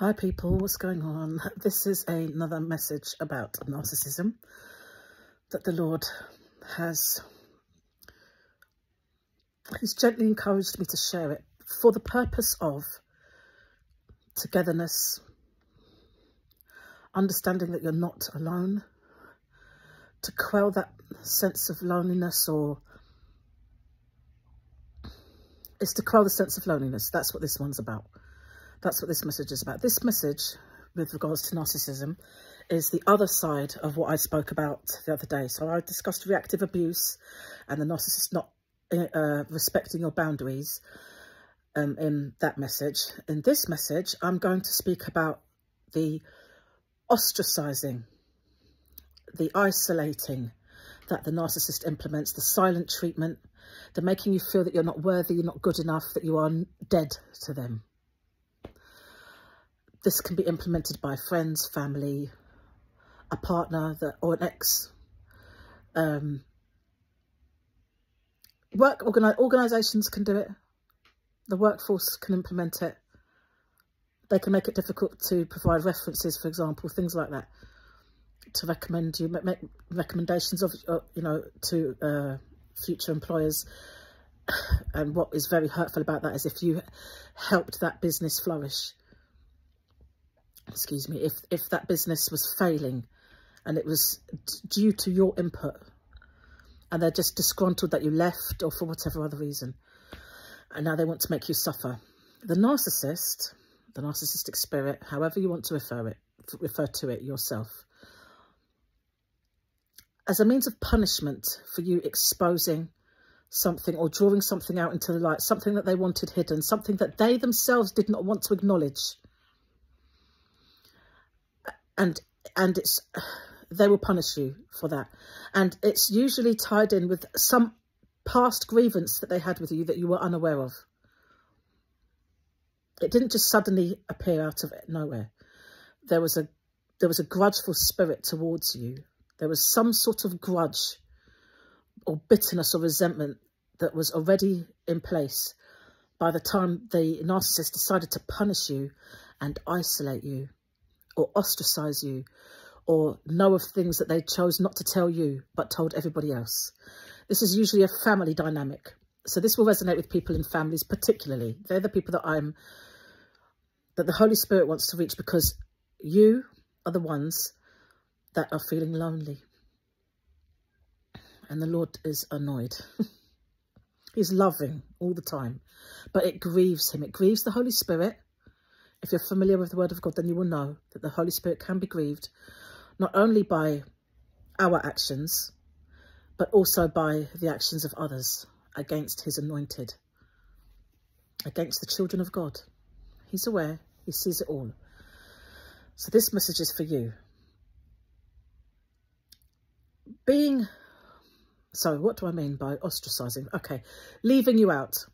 Hi people, what's going on? This is another message about narcissism that the Lord has He's gently encouraged me to share it for the purpose of togetherness, understanding that you're not alone, to quell that sense of loneliness or it's to quell the sense of loneliness. That's what this one's about. That's what this message is about. This message, with regards to narcissism, is the other side of what I spoke about the other day. So I discussed reactive abuse and the narcissist not uh, respecting your boundaries um, in that message. In this message, I'm going to speak about the ostracizing, the isolating that the narcissist implements, the silent treatment, the making you feel that you're not worthy, you're not good enough, that you are dead to them. This can be implemented by friends, family, a partner that or an ex. Um, work organi organisations can do it. The workforce can implement it. They can make it difficult to provide references, for example, things like that, to recommend you, make recommendations of, uh, you know, to uh, future employers. And what is very hurtful about that is if you helped that business flourish, excuse me, if, if that business was failing and it was due to your input and they're just disgruntled that you left or for whatever other reason, and now they want to make you suffer. The narcissist, the narcissistic spirit, however you want to refer it, refer to it yourself, as a means of punishment for you exposing something or drawing something out into the light, something that they wanted hidden, something that they themselves did not want to acknowledge and and it's they will punish you for that. And it's usually tied in with some past grievance that they had with you that you were unaware of. It didn't just suddenly appear out of nowhere. There was a there was a grudgeful spirit towards you. There was some sort of grudge or bitterness or resentment that was already in place by the time the narcissist decided to punish you and isolate you or ostracize you or know of things that they chose not to tell you but told everybody else. This is usually a family dynamic. So this will resonate with people in families particularly. They're the people that I'm, that the Holy Spirit wants to reach because you are the ones that are feeling lonely. And the Lord is annoyed. He's loving all the time. But it grieves him. It grieves the Holy Spirit if you're familiar with the word of God, then you will know that the Holy Spirit can be grieved not only by our actions, but also by the actions of others against his anointed, against the children of God. He's aware, he sees it all. So this message is for you. Being, so what do I mean by ostracizing? Okay, leaving you out.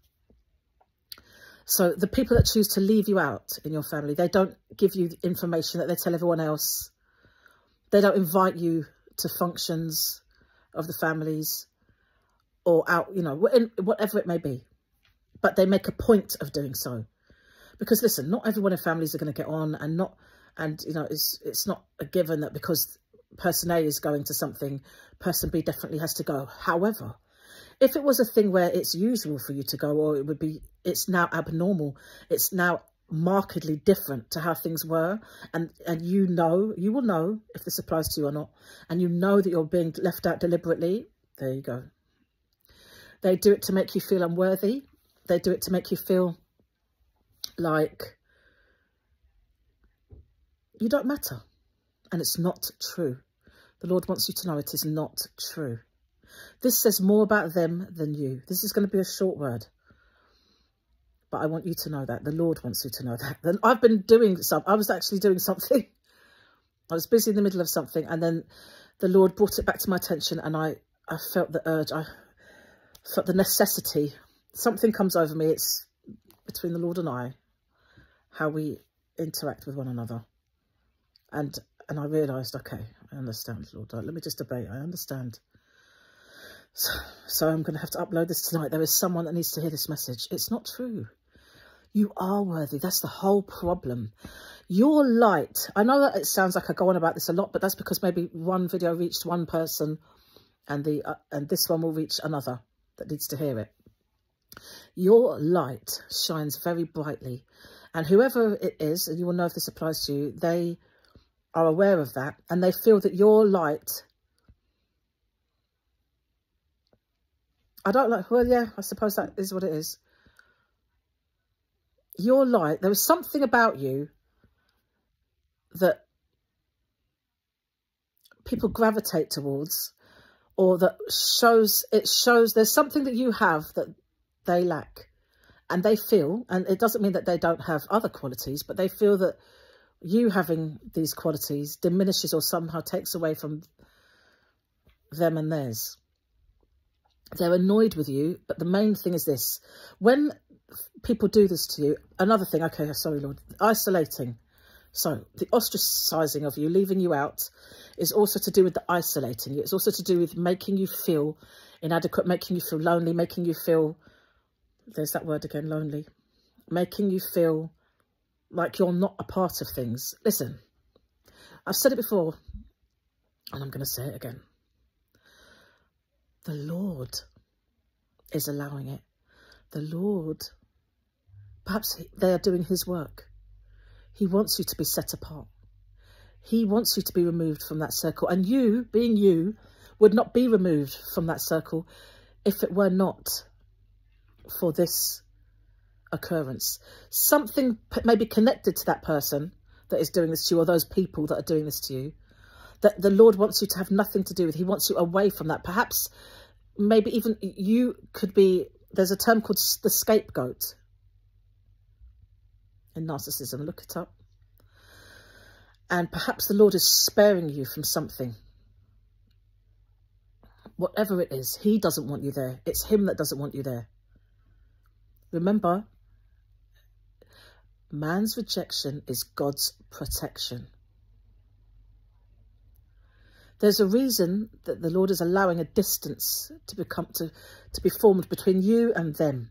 So the people that choose to leave you out in your family, they don't give you information that they tell everyone else. They don't invite you to functions of the families or out, you know, whatever it may be. But they make a point of doing so. Because listen, not everyone in families are going to get on and not, and you know, it's, it's not a given that because person A is going to something, person B definitely has to go. However, if it was a thing where it's usual for you to go or it would be, it's now abnormal, it's now markedly different to how things were. And and you know you will know if this applies to you or not. And you know that you're being left out deliberately. There you go. They do it to make you feel unworthy. They do it to make you feel like you don't matter. And it's not true. The lord wants you to know it is not true this says more about them than you. This is going to be a short word. But I want you to know that. The Lord wants you to know that. Then I've been doing some. I was actually doing something. I was busy in the middle of something. And then the Lord brought it back to my attention. And I, I felt the urge. I felt the necessity. Something comes over me. It's between the Lord and I. How we interact with one another. And and I realised, okay, I understand, Lord. Let me just debate. I understand. So, so I'm going to have to upload this tonight. There is someone that needs to hear this message. It's not true. You are worthy. That's the whole problem. Your light, I know that it sounds like I go on about this a lot, but that's because maybe one video reached one person and the uh, and this one will reach another that needs to hear it. Your light shines very brightly and whoever it is, and you will know if this applies to you, they are aware of that and they feel that your light I don't like, well, yeah, I suppose that is what it is. Your light, there is something about you that people gravitate towards or that shows, it shows there's something that you have that they lack and they feel, and it doesn't mean that they don't have other qualities, but they feel that you having these qualities diminishes or somehow takes away from them and theirs. They're annoyed with you, but the main thing is this. When people do this to you, another thing, okay, sorry, Lord, isolating. So the ostracizing of you, leaving you out, is also to do with the isolating. It's also to do with making you feel inadequate, making you feel lonely, making you feel, there's that word again, lonely, making you feel like you're not a part of things. Listen, I've said it before, and I'm going to say it again. The Lord is allowing it. The Lord, perhaps they are doing his work. He wants you to be set apart. He wants you to be removed from that circle. And you, being you, would not be removed from that circle if it were not for this occurrence. Something may be connected to that person that is doing this to you or those people that are doing this to you that the Lord wants you to have nothing to do with. He wants you away from that. Perhaps, maybe even you could be, there's a term called the scapegoat in narcissism. Look it up. And perhaps the Lord is sparing you from something. Whatever it is, he doesn't want you there. It's him that doesn't want you there. Remember, man's rejection is God's protection. There's a reason that the Lord is allowing a distance to become to, to be formed between you and them.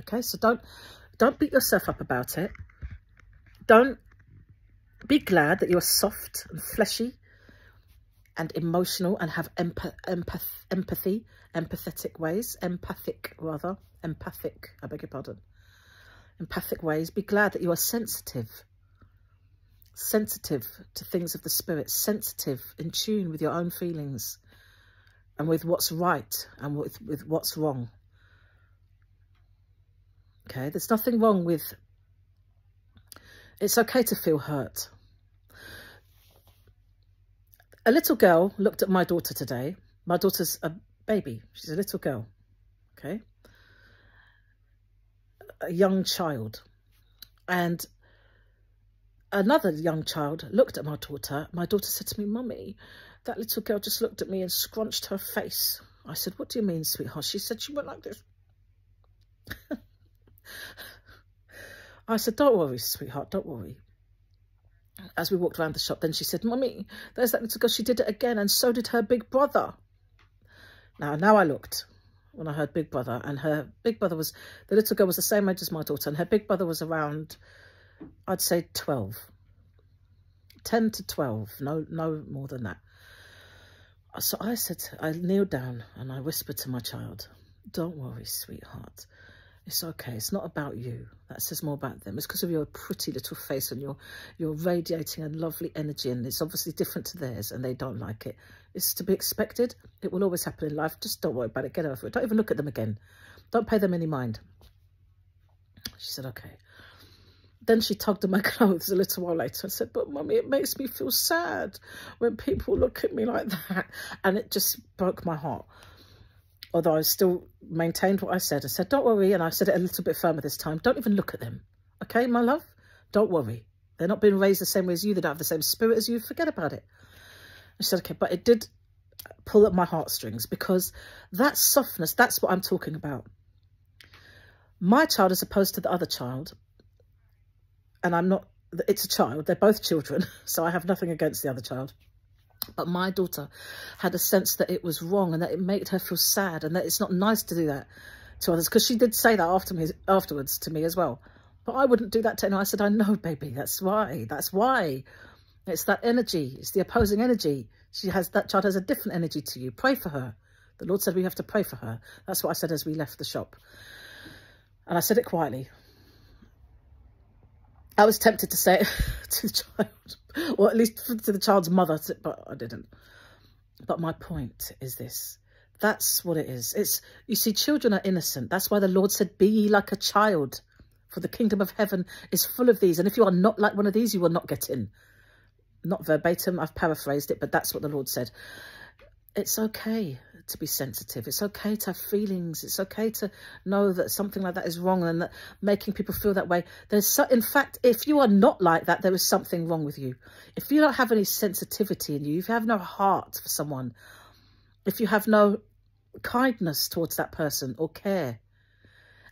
Okay, so don't don't beat yourself up about it. Don't be glad that you're soft and fleshy and emotional and have empath, empath, empathy, empathetic ways, empathic rather, empathic, I beg your pardon, empathic ways. Be glad that you are sensitive sensitive to things of the spirit, sensitive, in tune with your own feelings and with what's right and with, with what's wrong. Okay, there's nothing wrong with, it's okay to feel hurt. A little girl looked at my daughter today. My daughter's a baby. She's a little girl. Okay. A young child. And another young child looked at my daughter. My daughter said to me, Mummy, that little girl just looked at me and scrunched her face. I said, what do you mean, sweetheart? She said she went like this. I said, don't worry, sweetheart, don't worry. As we walked around the shop, then she said, Mummy, there's that little girl. She did it again, and so did her big brother. Now, now I looked when I heard big brother, and her big brother was, the little girl was the same age as my daughter, and her big brother was around I'd say 12. 10 to 12, no, no more than that. Uh, so I said, I kneeled down and I whispered to my child, don't worry, sweetheart. It's okay. It's not about you. That says more about them. It's because of your pretty little face and you're, you're radiating a lovely energy and it's obviously different to theirs and they don't like it. It's to be expected. It will always happen in life. Just don't worry about it. Get over it. Don't even look at them again. Don't pay them any mind. She said, okay. Then she tugged at my clothes a little while later and said, but mummy, it makes me feel sad when people look at me like that. And it just broke my heart. Although I still maintained what I said. I said, don't worry. And I said it a little bit firmer this time. Don't even look at them. Okay, my love? Don't worry. They're not being raised the same way as you. They don't have the same spirit as you. Forget about it. I said, okay, but it did pull at my heartstrings because that softness, that's what I'm talking about. My child as opposed to the other child and I'm not, it's a child, they're both children, so I have nothing against the other child. But my daughter had a sense that it was wrong and that it made her feel sad and that it's not nice to do that to others. Because she did say that after me, afterwards to me as well. But I wouldn't do that to anyone. I said, I know, baby. That's why. That's why. It's that energy. It's the opposing energy. She has that child has a different energy to you. Pray for her. The Lord said we have to pray for her. That's what I said as we left the shop. And I said it quietly. I was tempted to say it to the child, or at least to the child's mother, but I didn't. But my point is this. That's what it is. It's You see, children are innocent. That's why the Lord said, be ye like a child. For the kingdom of heaven is full of these. And if you are not like one of these, you will not get in. Not verbatim, I've paraphrased it, but that's what the Lord said. It's okay to be sensitive. It's okay to have feelings. It's okay to know that something like that is wrong and that making people feel that way. There's so, in fact, if you are not like that, there is something wrong with you. If you don't have any sensitivity in you, if you have no heart for someone, if you have no kindness towards that person or care,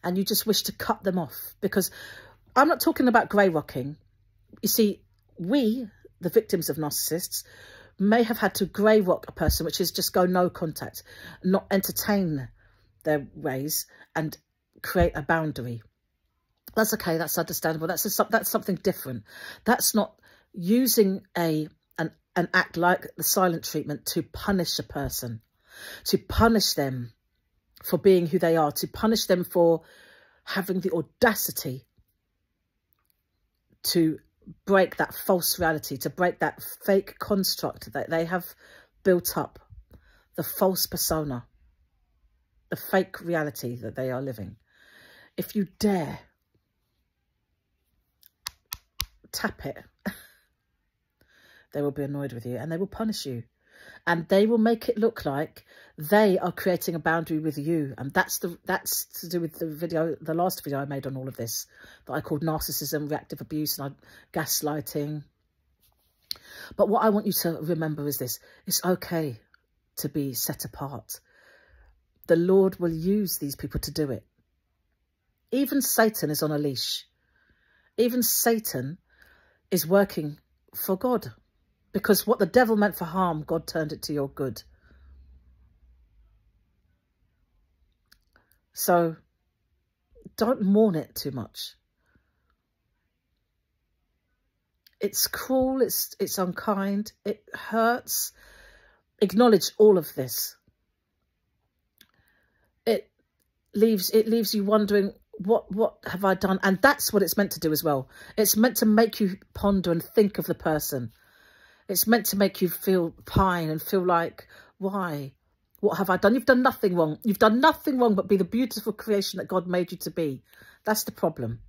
and you just wish to cut them off, because I'm not talking about grey rocking. You see, we, the victims of narcissists, may have had to grey rock a person, which is just go no contact, not entertain their ways and create a boundary. That's okay. That's understandable. That's a, that's something different. That's not using a an an act like the silent treatment to punish a person, to punish them for being who they are, to punish them for having the audacity to break that false reality, to break that fake construct that they have built up, the false persona, the fake reality that they are living. If you dare tap it, they will be annoyed with you and they will punish you and they will make it look like they are creating a boundary with you. And that's the that's to do with the video the last video i made on all of this that i called narcissism reactive abuse and gaslighting. But what i want you to remember is this. It's okay to be set apart. The lord will use these people to do it. Even satan is on a leash. Even satan is working for god because what the devil meant for harm, God turned it to your good. So don't mourn it too much. It's cruel, it's it's unkind, it hurts. Acknowledge all of this. It leaves it leaves you wondering what what have I done? And that's what it's meant to do as well. It's meant to make you ponder and think of the person. It's meant to make you feel pine and feel like, why? What have I done? You've done nothing wrong. You've done nothing wrong but be the beautiful creation that God made you to be. That's the problem.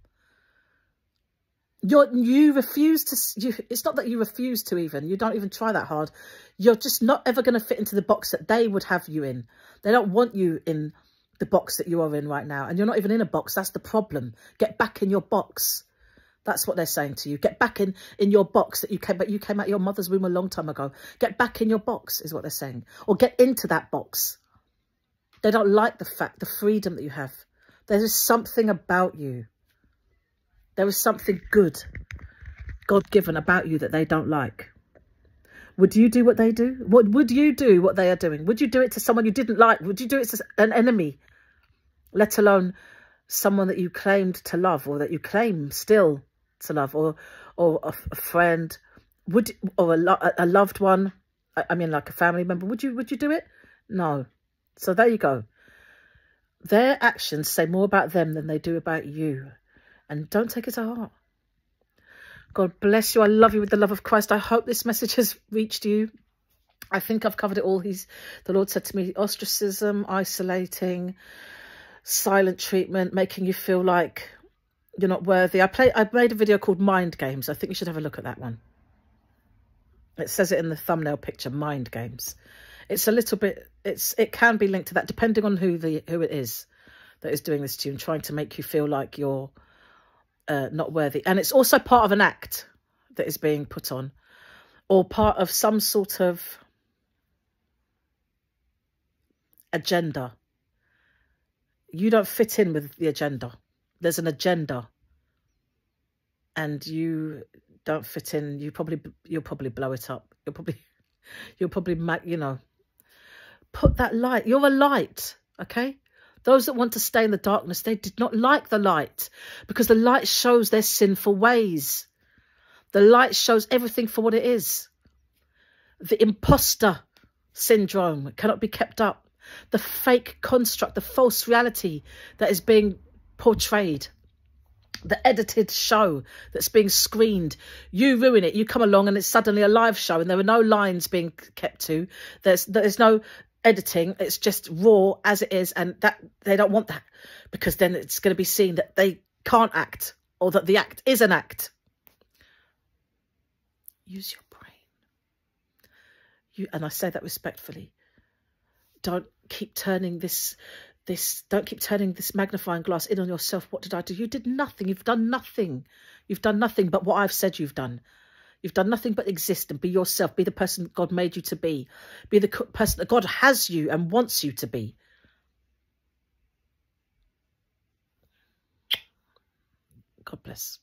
You're, you refuse to, you, it's not that you refuse to even, you don't even try that hard. You're just not ever going to fit into the box that they would have you in. They don't want you in the box that you are in right now. And you're not even in a box. That's the problem. Get back in your box. That's what they're saying to you. Get back in, in your box that you came, but you came out your mother's womb a long time ago. Get back in your box is what they're saying. Or get into that box. They don't like the fact, the freedom that you have. There is something about you. There is something good, God-given about you that they don't like. Would you do what they do? What Would you do what they are doing? Would you do it to someone you didn't like? Would you do it to an enemy? Let alone someone that you claimed to love or that you claim still to love or or a, friend would or a, lo a loved one I, I mean like a family member would you would you do it no so there you go their actions say more about them than they do about you and don't take it to heart God bless you. I love you with the love of Christ. I hope this message has reached you. I think I've covered it all. He's the Lord said to me, ostracism, isolating, silent treatment, making you feel like you're not worthy. I play. I made a video called Mind Games. I think you should have a look at that one. It says it in the thumbnail picture, Mind Games. It's a little bit, it's it can be linked to that depending on who the who it is that is doing this to you and trying to make you feel like you're uh, not worthy. And it's also part of an act that is being put on or part of some sort of agenda. You don't fit in with the agenda there's an agenda and you don't fit in you probably you'll probably blow it up you'll probably you'll probably you know put that light you're a light okay Those that want to stay in the darkness, they did not like the light because the light shows their sinful ways. The light shows everything for what it is. The imposter syndrome cannot be kept up. The fake construct, the false reality that is being portrayed the edited show that's being screened. You ruin it. You come along and it's suddenly a live show and there are no lines being kept to. There's there's no editing. It's just raw as it is. And that they don't want that because then it's going to be seen that they can't act or that the act is an act. Use your brain. You and I say that respectfully. Don't keep turning this this don't keep turning this magnifying glass in on yourself. What did i do? You did nothing. You've done nothing. You've done nothing but what i've said you've done. You've done nothing but exist and be yourself. Be the person god made you to be. Be the person that god has you and wants you to be. God bless